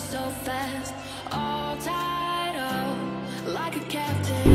so fast, all tied up like a captain.